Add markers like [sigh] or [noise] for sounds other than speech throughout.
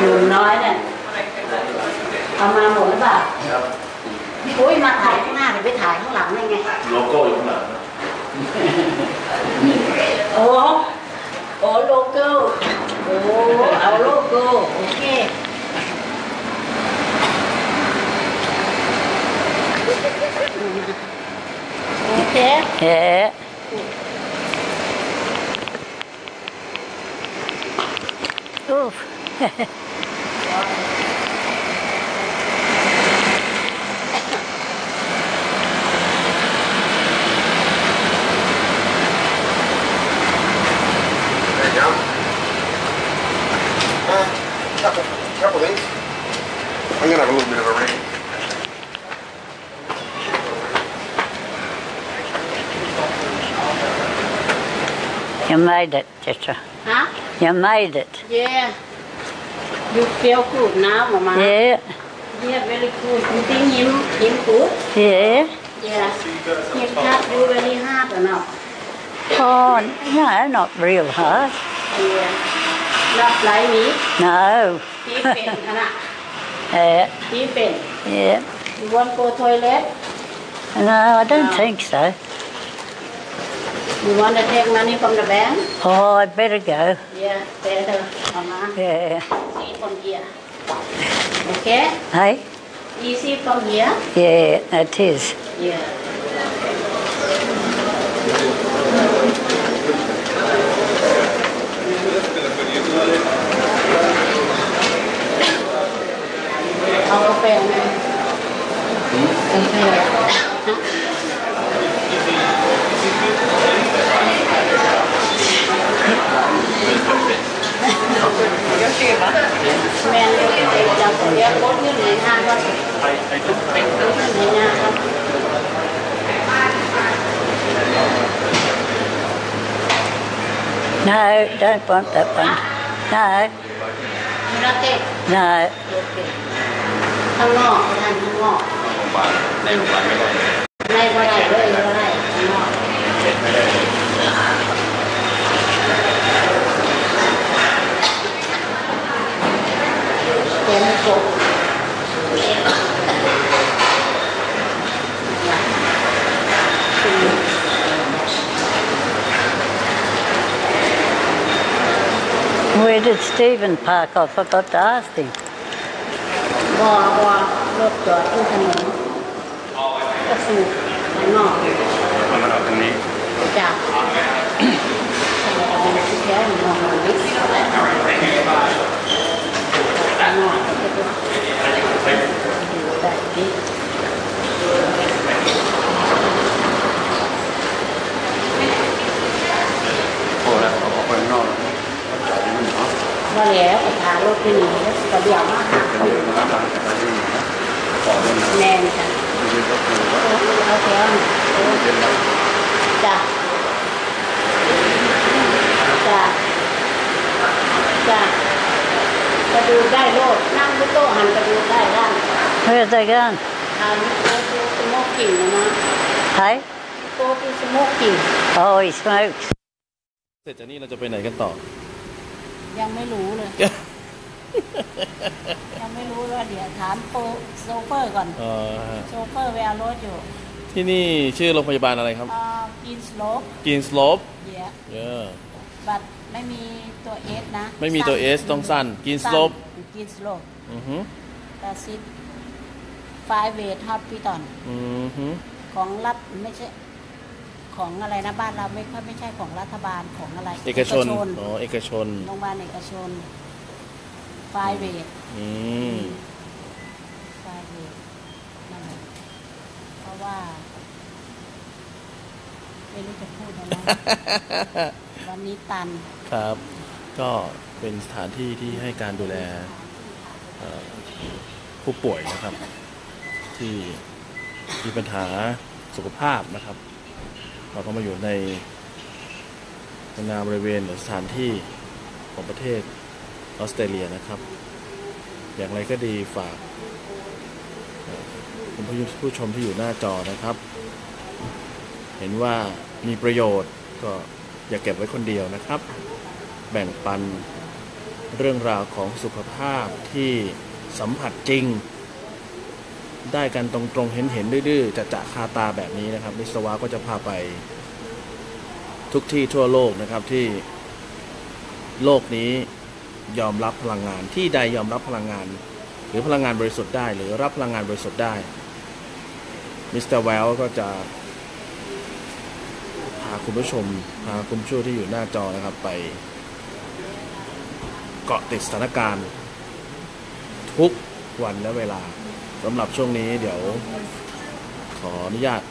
หนุ่มน้อยเนี่ยเอามาหมดหรือเปล่า ครับ อุ้ยมาถ่ายข้างหน้าเดี๋ยวไปถ่ายข้างหลังได้ไง โลโก้อยู่ข้างหลัง โอ้โอ้โลโก้โอ้เอาโลโก้โอเคโอเค Yeah. I'm gonna have a little bit of a rain. You made it. ฮะ You made it. Yeah you feel good now, Mama? Yeah. Yeah, very good. You think him, him good? Yeah. Yeah. He's not do very hard enough. Oh, no, not real hard. Yeah. Not like me? No. He bent, Yeah. He bent. Yeah. You want to go toilet? No, I don't no. think so. You want to take money from the bank? Oh, I better go. Yeah, better, Mama. Yeah. Easy from here. Okay? Hey? Easy from here? Yeah, it is. Yeah. หนห้างก็รถยืนไหนห้างก็ No, don't want that one. No, ไม่ได้เต้ no. ข้างนอกทานข้างนอก โรงพยาบาลในโรงพยาบาลไม่ได้ ในบ่ได้เลยบ่ได้ข้างนอก เช็ดไม่ได้ Where did Stephen park? I forgot to ask him. [clears throat] ว่าแล้วก็พารถไปหนีแล้วก็เดี๋ยวมาหาจะมีร้านอาหารอะไรที่นี่นะต่อเรื่องนะแม่นจ้ะไม่ใช่ก็คือว่าเอาแถวจ้ะจ้ะจ้ะกระดูกได้โลดนั่งบนโต๊ะหันกระดูกได้ร่าง Where's they going? ทานโต๊ะคือสโมกกิ่งนะ Hey? โต๊ะคือสโมกกิ่ง Oh, he smokes. เสร็จจากนี้เราจะไปไหนกันต่อ ยังไม่รู้เลย ยังไม่รู้ว่าเดี๋ยวถามโปโซเฟอร์ก่อนเอ่อโซเฟอร์เวลารถอยู่ที่นี่ชื่อโรงพยาบาลอะไรครับอ่ากินสโลปกินสโลปเยอะเออบัตรไม่มีตัวเอสนะไม่มีตัว S ต้องสั้น Green สั้ Slope กินสโลปอือฮึตาซิดไฟเวทฮอตพิตอนอือฮึของรัฐไม่ใช่ ของอะไรนะบ้านเราไม่ค่อยไม่ใช่ของรัฐบาลของอะไรเอกชนอ๋อเอกชนโรงพยาบาลเอกชนไฟเวทอืมไฟเวทนั่นแหละเพราะว่า ไม่รู้จะพูดอะไรวันนี้ตันครับ ก็เป็นสถานที่ที่ให้การดูแลเอ่อผู้ป่วยนะครับ ที่มีปัญหาสุขภาพนะครับ เราก็มาอยู่ในนนาบริเวณหรือสถานที่ของประเทศออสเตรเลียนะครับ อย่างไรก็ดีฝากคุณผู้ชมที่อยู่หน้าจอนะครับ เห็นว่ามีประโยชน์ก็อย่าเก็บไว้คนเดียวนะครับ แบ่งปันเรื่องราวของสุขภาพที่สัมผัสจริง ได้กันตรงๆ เห็นเห็นดื้อๆจะจะคาตาแบบนี้นะครับมิสวาก็จะพาไปทุกที่ทั่วโลกนะครับที่โลกนี้ยอมรับพลังงานที่ใดยอมรับพลังงาน หรือพลังงานบริสุทธิ์ได้ หรือรับพลังงานบริสุทธิ์ได้มิสเตอร์แวลก็จะพาคุณผู้ชมพาคุณผู้ชมที่อยู่หน้าจอนะครับไป เกาะติดสถานการณ์ ทุกวันและเวลา สำหรับช่วงนี้เดี๋ยวขออนุญาต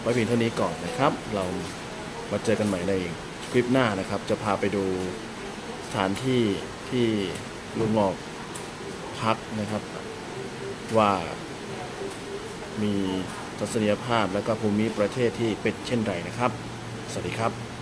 ไว้เพียงเท่านี้ก่อนนะครับ เรามาเจอกันใหม่ในคลิปหน้านะครับ จะพาไปดูสถานที่ที่ลุงงอกพักนะครับ ว่ามีทัศนียภาพและก็ภูมิประเทศที่เป็นเช่นไรนะครับ สวัสดีครับ